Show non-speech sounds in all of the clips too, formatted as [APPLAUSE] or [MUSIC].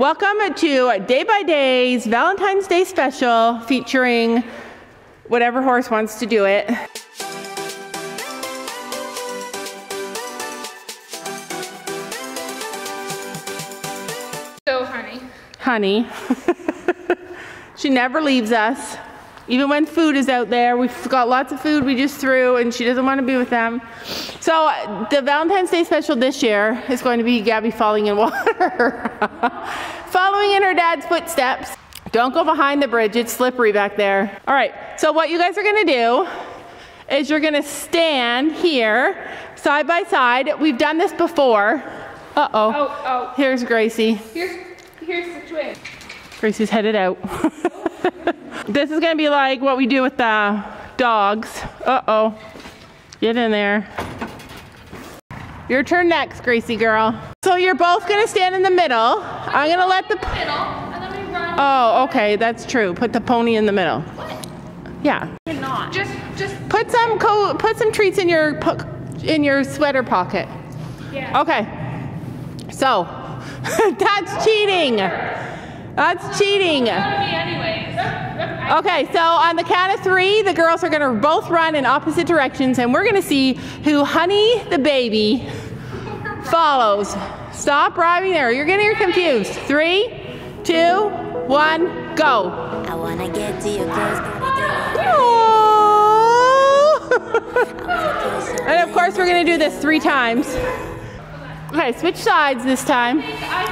Welcome to Day by Day's Valentine's Day special featuring whatever horse wants to do it. So, honey. Honey. [LAUGHS] she never leaves us. Even when food is out there, we've got lots of food we just threw and she doesn't want to be with them. So the Valentine's Day special this year is going to be Gabby falling in water. [LAUGHS] Following in her dad's footsteps. Don't go behind the bridge, it's slippery back there. All right, so what you guys are gonna do is you're gonna stand here, side by side. We've done this before. Uh-oh. Oh, oh. Here's Gracie. Here's, here's the twin. Gracie's headed out. [LAUGHS] this is gonna be like what we do with the dogs. Uh-oh. Get in there. Your turn next, Gracie girl. So you're both gonna stand in the middle. I'm gonna let the... Middle, and then we run. Oh, okay, that's true. Put the pony in the middle. What? Yeah. not. Just, just, Put some co- put some treats in your po- in your sweater pocket. yeah. Okay. So, [LAUGHS] that's cheating. That's cheating. Gotta be anyways. I- Okay, so on the count of three, the girls are gonna both run in opposite directions, and we're gonna see who Honey the baby follows. Stop driving there. You're getting confused. Three, two, one, go. I wanna get to your close, [LAUGHS] and of course, we're gonna do this three times. Okay, switch sides this time. I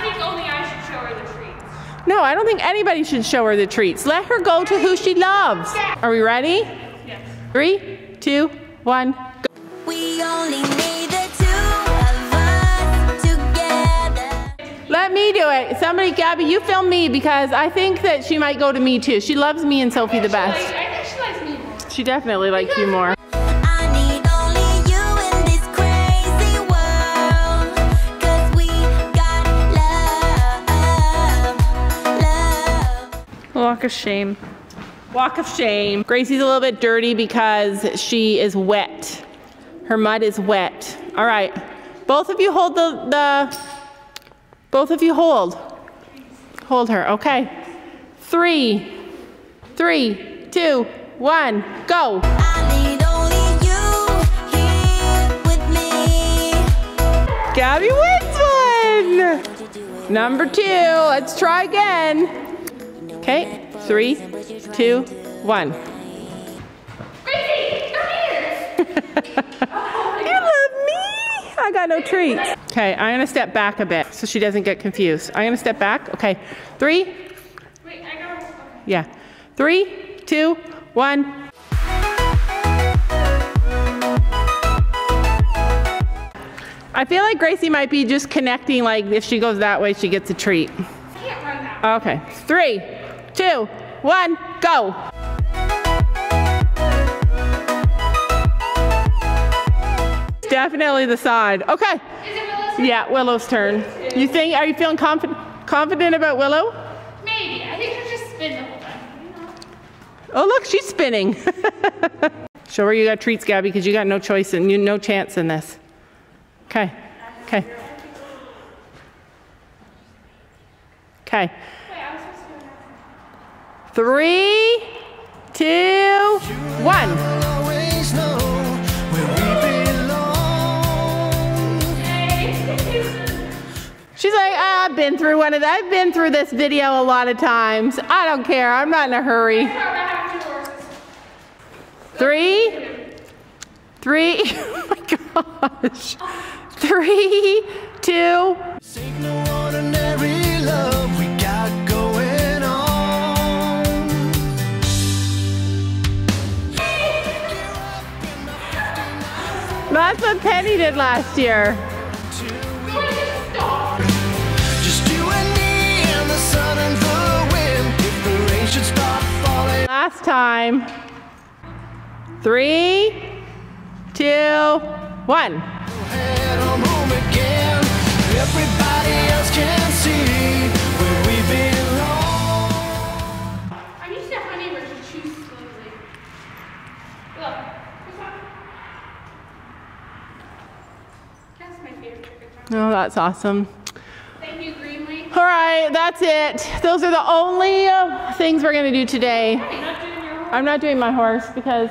think only I should show her the treats. No, I don't think anybody should show her the treats. Let her go to who she loves. Are we ready? Yes. Three, two, one, go. We only need the two of us together. Let me do it. Somebody, Gabby, you film me because I think that she might go to me too. She loves me and Sophie the best. I think she likes me more. She definitely likes you more. Walk of shame. Walk of shame. Gracie's a little bit dirty because she is wet. Her mud is wet. All right. Both of you hold the, the both of you hold. Hold her. Okay. Three, three, two, one, go. Gabby wins one. Number two. Let's try again. Okay. Three, two, one. Gracie, come here. [LAUGHS] You love me. I got no treats. Okay, I'm gonna step back a bit so she doesn't get confused. I'm gonna step back. Okay, three, Wait, I got her. yeah, three, two, one. I feel like Gracie might be just connecting, like if she goes that way, she gets a treat. I can't run that. Okay, three, two, one, go. Definitely the side. Okay. Is it Willow's? Yeah, Willow's turn. You think? Are you feeling confident confident about Willow? Maybe. I think she'll just spin the whole time. Oh, look, she's spinning. [LAUGHS] Show her you got treats, Gabby, because you got no choice and you no chance in this. Okay. Okay. Okay. Wait, I was supposed to do that. Three, two, one. She's like, "Ah, I've been through one of that. I've been through this video a lot of times. I don't care. I'm not in a hurry. Three, three, [LAUGHS] oh my gosh. Three, two, that's what Penny did last year. Just you and me and the sun and the wind. If the rain should stop falling. Last time. Three, two, one. Oh, that's awesome. Thank you, Greenlee. All right, that's it. Those are the only uh, things we're gonna do today. Not doing your horse. I'm not doing my horse because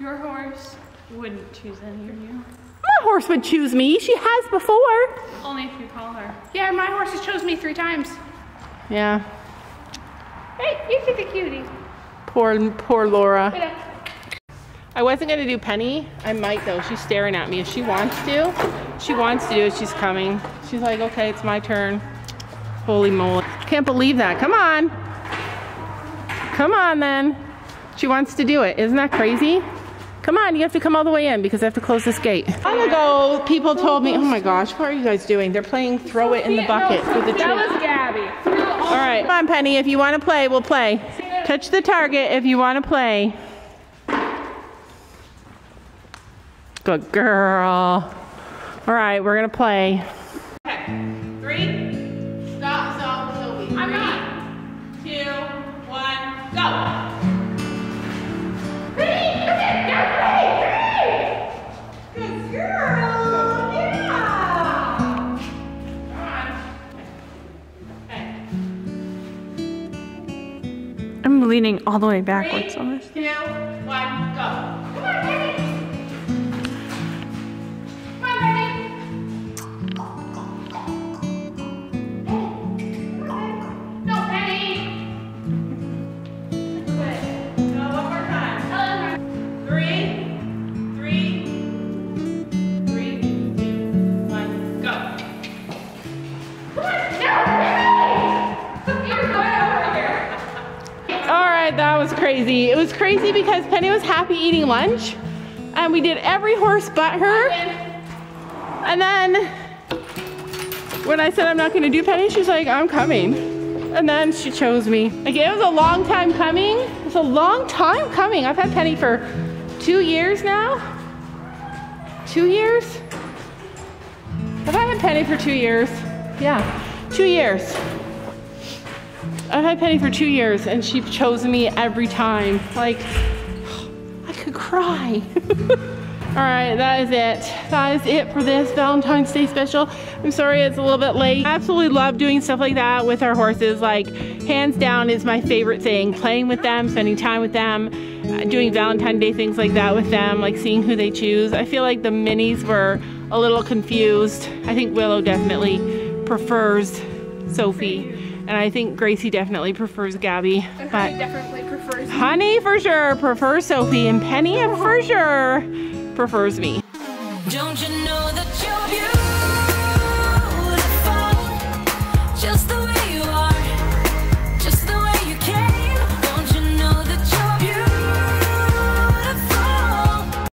Your horse wouldn't choose any of you. my horse would choose me. She has before. Only if you call her. Yeah, my horse has chose me three times. Yeah, Hey, you see the cutie. poor, poor Laura. I wasn't gonna do Penny. I might though. She's staring at me. If she wants to, she wants to do it. She's coming. She's like, okay, it's my turn. Holy moly! Can't believe that. Come on. Come on then. She wants to do it. Isn't that crazy? Come on, you have to come all the way in because I have to close this gate. A while ago, people told me, oh my gosh, what are you guys doing? They're playing throw it in the bucket with the That was Gabby. All right, come on, Penny. If you want to play, we'll play. Touch the target if you want to play. Good girl. All right, we're gonna play. Okay, three. Stop, stop, Sylvie. I'm not. Two, one, go. Good girl. Yeah. Come on. Okay. I'm leaning all the way Three, backwards on this. two, one, go. Crazy. It was crazy because Penny was happy eating lunch, and we did every horse but her. And then when I said I'm not gonna do Penny, she's like, I'm coming. And then she chose me. Like it was a long time coming. It was a long time coming. I've had Penny for two years now. Two years? Have I had Penny for two years? Yeah, two years. I've had Penny for two years and she's chosen me every time. Like, I could cry. [LAUGHS] All right, that is it. That is it for this Valentine's Day special. I'm sorry it's a little bit late. I absolutely love doing stuff like that with our horses. Like, hands down is my favorite thing. Playing with them, spending time with them, doing Valentine's Day things like that with them, like seeing who they choose. I feel like the minis were a little confused. I think Willow definitely prefers Sophie. And I think Gracie definitely prefers Gabby. I But definitely prefers Honey for sure prefers Sophie and Penny for sure prefers me. Don't you